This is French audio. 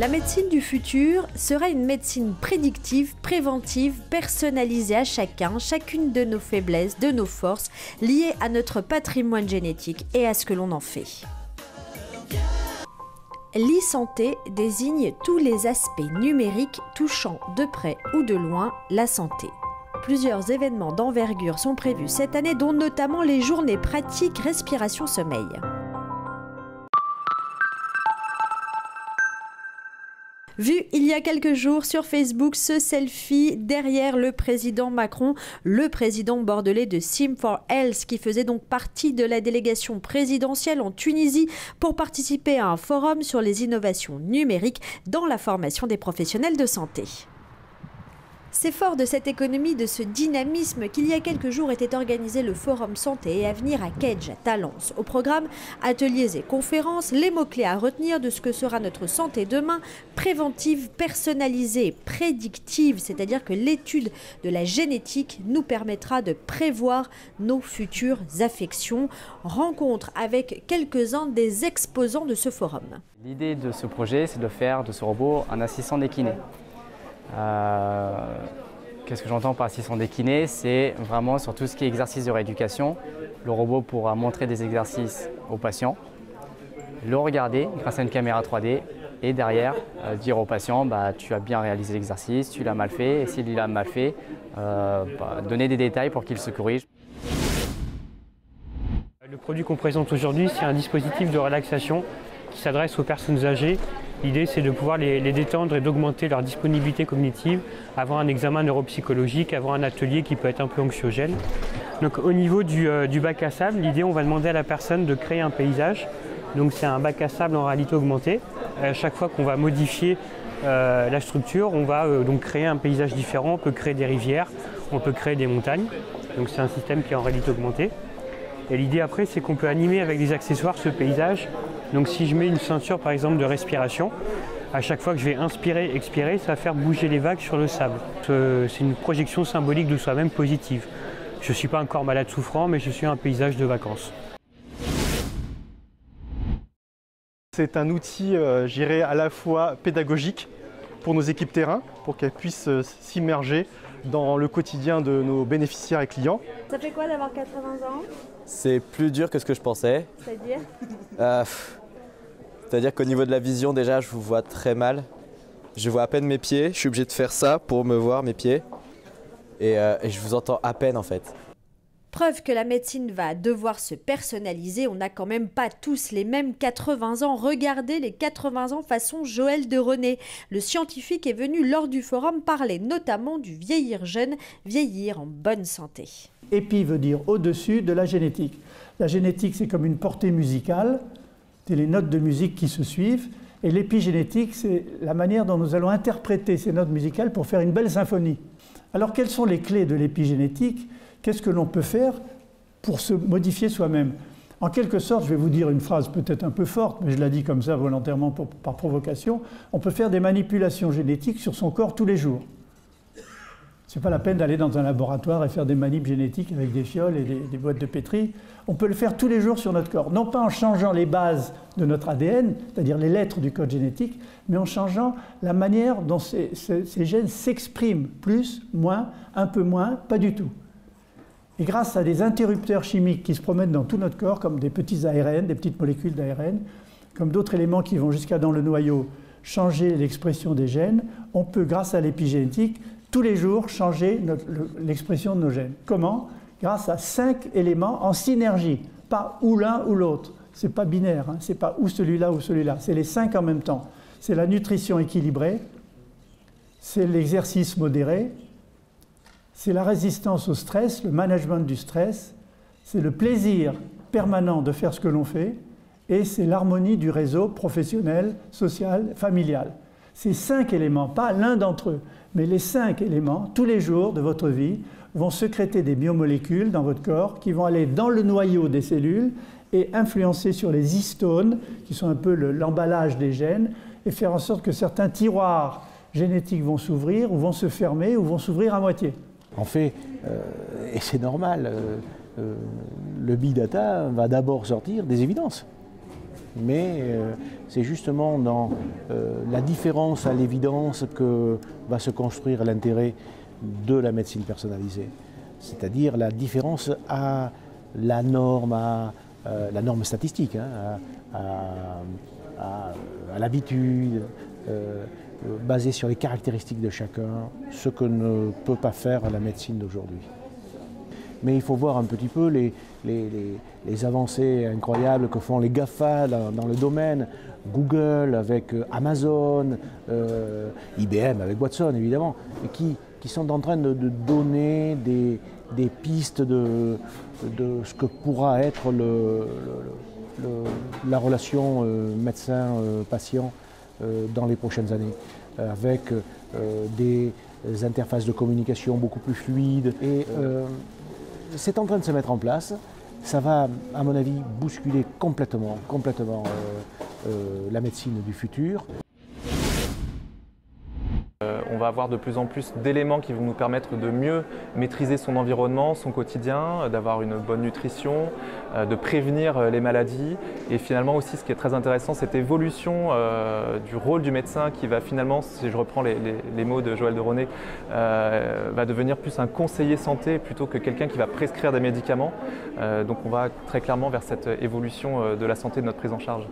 La médecine du futur sera une médecine prédictive, préventive, personnalisée à chacun, chacune de nos faiblesses, de nos forces, liées à notre patrimoine génétique et à ce que l'on en fait. L'e-santé désigne tous les aspects numériques touchant de près ou de loin la santé. Plusieurs événements d'envergure sont prévus cette année, dont notamment les journées pratiques respiration-sommeil. Vu il y a quelques jours sur Facebook ce selfie derrière le président Macron, le président bordelais de Sim for Health qui faisait donc partie de la délégation présidentielle en Tunisie pour participer à un forum sur les innovations numériques dans la formation des professionnels de santé. C'est fort de cette économie, de ce dynamisme qu'il y a quelques jours était organisé le Forum Santé et Avenir à Kedge, à Talence. Au programme, ateliers et conférences, les mots-clés à retenir de ce que sera notre santé demain, préventive, personnalisée, prédictive, c'est-à-dire que l'étude de la génétique nous permettra de prévoir nos futures affections. Rencontre avec quelques-uns des exposants de ce forum. L'idée de ce projet, c'est de faire de ce robot un assistant des kinés. Euh, qu'est-ce que j'entends par assistant des kinés C'est vraiment sur tout ce qui est exercice de rééducation. Le robot pourra montrer des exercices aux patients, le regarder grâce à une caméra 3D et derrière euh, dire au patient bah, tu as bien réalisé l'exercice, tu l'as mal fait et s'il l'a mal fait, euh, bah, donner des détails pour qu'il se corrige. Le produit qu'on présente aujourd'hui, c'est un dispositif de relaxation qui s'adresse aux personnes âgées L'idée, c'est de pouvoir les, détendre et d'augmenter leur disponibilité cognitive, avoir un examen neuropsychologique, avoir un atelier qui peut être un peu anxiogène. Donc, au niveau du, euh, bac à sable, l'idée, on va demander à la personne de créer un paysage. Donc, c'est un bac à sable en réalité augmentée. À chaque fois qu'on va modifier euh, la structure, on va euh, donc créer un paysage différent. On peut créer des rivières, on peut créer des montagnes. Donc, c'est un système qui est en réalité augmentée. Et l'idée après, c'est qu'on peut animer avec des accessoires ce paysage donc si je mets une ceinture par exemple de respiration, à chaque fois que je vais inspirer, expirer, ça va faire bouger les vagues sur le sable. C'est une projection symbolique de soi-même positive. Je ne suis pas un corps malade souffrant, mais je suis un paysage de vacances. C'est un outil, euh, j'irai à la fois pédagogique pour nos équipes terrain, pour qu'elles puissent euh, s'immerger dans le quotidien de nos bénéficiaires et clients. Ça fait quoi d'avoir 80 ans? C'est plus dur que ce que je pensais. C'est-à-dire euh, c'est-à-dire qu'au niveau de la vision, déjà, je vous vois très mal. Je vois à peine mes pieds. Je suis obligé de faire ça pour me voir mes pieds. Et, euh, je vous entends à peine en fait. Preuve que la médecine va devoir se personnaliser, on n'a quand même pas tous les mêmes 80 ans. Regardez les 80 ans façon Joël de René. Le scientifique est venu lors du forum parler notamment du vieillir jeune, vieillir en bonne santé. Épi veut dire au-dessus de la génétique. La génétique, c'est comme une portée musicale c'est les notes de musique qui se suivent. Et l'épigénétique, c'est la manière dont nous allons interpréter ces notes musicales pour faire une belle symphonie. Alors, quelles sont les clés de l'épigénétique? Qu'est-ce que l'on peut faire pour se modifier soi-même? En quelque sorte, je vais vous dire une phrase peut-être un peu forte, mais je la dis comme ça volontairement par provocation, on peut faire des manipulations génétiques sur son corps tous les jours. Ce n'est pas la peine d'aller dans un laboratoire et faire des manips génétiques avec des fioles et des, boîtes de pétri. On peut le faire tous les jours sur notre corps. Non pas en changeant les bases de notre ADN, c'est-à-dire les lettres du code génétique, mais en changeant la manière dont ces gènes s'expriment. Plus, moins, un peu moins, pas du tout. Et grâce à des interrupteurs chimiques qui se promènent dans tout notre corps, comme des petits ARN, des petites molécules d'ARN, comme d'autres éléments qui vont jusqu'à dans le noyau, changer l'expression des gènes, on peut, grâce à l'épigénétique, tous les jours changer l'expression de nos gènes. Comment? Grâce à cinq éléments en synergie, pas ou l'un ou l'autre. Ce n'est pas binaire, hein. ce n'est pas ou celui-là ou celui-là, c'est les cinq en même temps. C'est la nutrition équilibrée, c'est l'exercice modéré, c'est la résistance au stress, le management du stress, c'est le plaisir permanent de faire ce que l'on fait, et c'est l'harmonie du réseau professionnel, social, familial. Ces cinq éléments, pas l'un d'entre eux, mais les cinq éléments, tous les jours de votre vie, vont sécréter des biomolécules dans votre corps qui vont aller dans le noyau des cellules et influencer sur les histones, qui sont un peu l'emballage des gènes, et faire en sorte que certains tiroirs génétiques vont s'ouvrir ou vont se fermer ou vont s'ouvrir à moitié. En fait, euh, et c'est normal, euh, euh, le big data va d'abord sortir des évidences. mais c'est justement dans la différence à l'évidence que va se construire l'intérêt de la médecine personnalisée. C'est-à-dire la différence à la norme, à la norme statistique, hein, à, l'habitude, basée sur les caractéristiques de chacun, ce que ne peut pas faire la médecine d'aujourd'hui. Mais il faut voir un petit peu les, les, avancées incroyables que font les GAFA dans, le domaine, Google avec euh, Amazon, euh, IBM avec Watson évidemment, qui, qui sont en train de, donner des, des pistes de, de, ce que pourra être le, la relation euh, médecin-patient dans les prochaines années, avec des interfaces de communication beaucoup plus fluides. Et c'est en train de se mettre en place. Ça va, à mon avis, bousculer complètement, complètement euh, euh, la médecine du futur. Euh, va avoir de plus en plus d'éléments qui vont nous permettre de mieux maîtriser son environnement, son quotidien, d'avoir une bonne nutrition, euh, de prévenir euh, les maladies. Et finalement aussi, ce qui est très intéressant, cette évolution du rôle du médecin qui va finalement, si je reprends les, mots de Joël de Ronet, va devenir plus un conseiller santé plutôt que quelqu'un qui va prescrire des médicaments. donc on va très clairement vers cette évolution de la santé de notre prise en charge.